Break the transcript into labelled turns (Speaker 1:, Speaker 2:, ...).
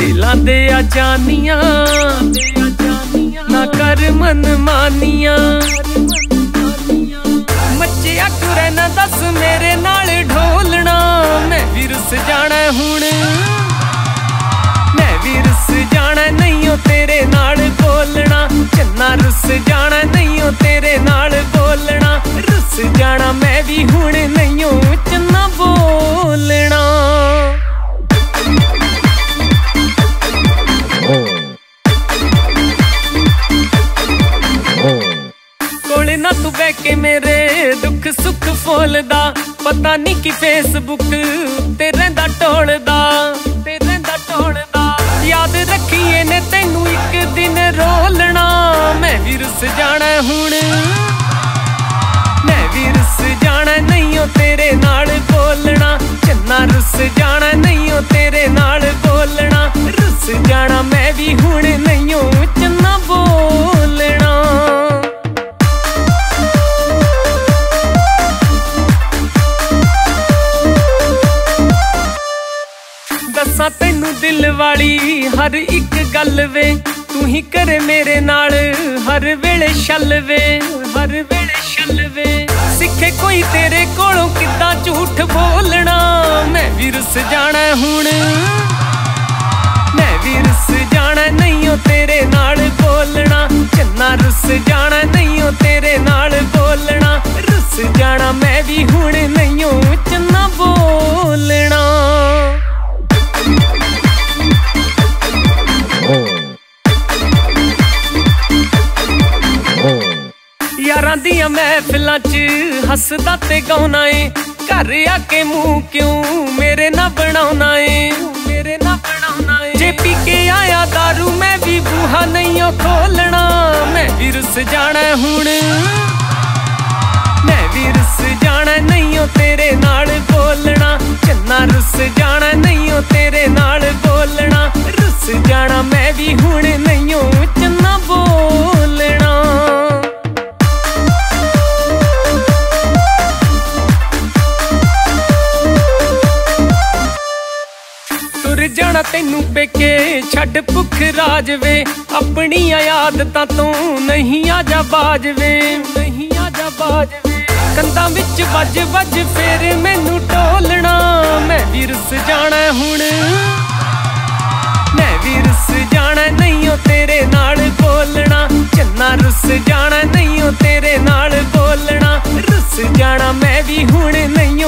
Speaker 1: ਦਿਲਾਂ ਦੇ ਆ ਜਾਨੀਆਂ ਨਾ ਕਰ ਮਨ ਮਾਨੀਆਂ। ਮੱਚਿਆ ਕੁਰੇ ਨਾ ਦੱਸ ਮੇਰੇ ਨਾਲ ਢੋਲਣਾ। ਮੈਂ ਵੀ ਰੁੱਸ ਜਾਣਾ ਹੁਣ। ਮੈਂ ਵੀ ਰੁੱਸ ਜਾਣਾ ਨਹੀਂ ਉਹ ਤੇਰੇ ਨਾਲ ਬੋਲਣਾ। ਚੰਨਾ ਰੁੱਸ ਜਾਣਾ ਨਹੀਂ ਉਹ ਤੇਰੇ ਨਾਲ ਬੋਲਣਾ। ਰੁੱਸ ਜਾਣਾ ਮੈਂ ਵੀ ਹੁਣ ਨਹੀਂ ਓ ਚੰਨਾ ਬੋਲਣਾ। ਤੂੰ ਬਹਿ ਕੇ ਮੇਰੇ ਦੁੱਖ ਸੁੱਖ ਫੋਲਦਾ। ਪਤਾ ਨਹੀਂ ਕਿ ਫੇਸਬੁੱਕ ਤੇ ਰਹਿੰਦਾ ਟੋਲਦਾ ਤੇ ਰਹਿੰਦਾ ਟੋਲਦਾ ਯਾਦ ਰੱਖੀਏ ਨੇ ਤੈਨੂੰ ਇੱਕ ਦਿਨ ਰੋਲਣਾ। ਮੈਂ ਵੀ ਰੁੱਸ ਜਾਣਾ ਹੁਣ। ਮੈਂ ਵੀ ਰੁੱਸ ਜਾਣਾ ਨਹੀਂ ਓ ਤੇਰੇ ਨਾਲ ਬੋਲਣਾ। ਚੰਨਾ ਰੁੱਸ ਜਾਣਾ ਨਹੀਂ ਓ ਤੇਰੇ ਨਾਲ ਬੋਲਣਾ। ਰੁੱਸ ਜਾਣਾ ਮੈਂ ਵੀ ਹੁਣ ਦੱਸਾਂ ਤੈਨੂੰ ਦਿਲ ਵਾਲੀ ਹਰ ਇੱਕ ਗੱਲ ਵੇ। ਤੂੰ ਹੀ ਕਰੇ ਮੇਰੇ ਨਾਲ, ਹਰ ਵੇਲੇ ਛਲ ਵੇ, ਹਰ ਵੇਲੇ ਛਲ ਵੇ। ਸਿੱਖੇ ਕੋਈ ਤੇਰੇ ਕੋਲੋਂ ਕਿੱਦਾਂ ਝੂਠ ਬੋਲਣਾ? ਮੈਂ ਵੀ ਰੁੱਸ ਜਾਣਾ ਹੁਣ। ਮੈਂ ਵੀ ਰੁੱਸ ਜਾਣਾ ਨਹੀਂ ਓ ਤੇਰੇ ਨਾਲ ਬੋਲਣਾ। ਚੰਨਾ ਰੁੱਸ ਜਾਣਾ ਨਹੀਂ ਓ ਤੇਰੇ ਨਾਲ ਬੋਲਣਾ। ਰੁੱਸ ਜਾਣਾ ਮੈਂ ਵੀ ਹੁਣ ਨਹੀਂ। ਯਾਰਾਂ ਦੀਆਂ ਮਹਿਫਿਲਾਂ 'ਚ ਹੱਸਦਾ ਤੇ ਗਾਉਣਾ ਏ। ਘਰ ਆ ਕੇ ਮੂੰਹ ਕਿਉਂ ਮੇਰੇ ਨਾਲ ਬਣਾਉਣਾ ਏ? ਮੇਰੇ ਨਾਲ ਬਣਾਉਣਾ ਏ। ਜੇ ਪੀ ਕੇ ਆਇਆ दारू, ਮੈਂ ਵੀ ਬੂਹਾ ਨਹੀਂ ਓ ਖੋਲਣਾ ਮੈਂ ਵੀ ਰੁੱਸ ਜਾਣਾ ਹੁਣ। ਮੈਂ ਵੀ ਰੁੱਸ ਜਾਣਾ ਨਹੀਂ ਓ ਤੇਰੇ ਨਾਲ ਬੋਲਣਾ। ਚੰਨਾ ਰੁੱਸ ਜਾਣਾ ਨਹੀਂ ਓ ਤੇਰੇ ਨਾਲ ਬੋਲਣਾ। ਰੁੱਸ ਜਾਣਾ ਮੈਂ ਵੀ ਹੁਣ ਨਹੀਂ ਜਾਣਾ ਤੈਨੂੰ ਪੇਕੇ ਛੱਡ ਭੁੱਖ ਰਾਜ ਵੇ। ਆਪਣੀਆਂ ਆਦਤਾਂ ਤੋਂ ਨਹੀਂ ਆ ਜਾ ਬਾਜ ਵੇ। ਨਹੀਂ ਆ ਜਾ ਬਾਜ ਵੇ। ਕੰਦਾਂ ਵਿੱਚ ਵੱਜ ਵੱਜ ਫੇਰ ਮੈਨੂੰ ਢੋਲਣਾ। ਮੈਂ ਵੀ ਰੁੱਸ ਜਾਣਾ ਹੁਣ। ਮੈਂ ਵੀ ਰੁੱਸ ਜਾਣਾ ਨਹੀਂ ਓ ਤੇਰੇ ਨਾਲ ਬੋਲਣਾ। ਚੰਨਾ ਰੁੱਸ ਜਾਣਾ ਨਹੀਂ ਓ ਤੇਰੇ ਨਾਲ ਬੋਲਣਾ। ਰੁੱਸ ਜਾਣਾ ਮੈਂ ਵੀ ਹੁਣ ਨਹੀਂ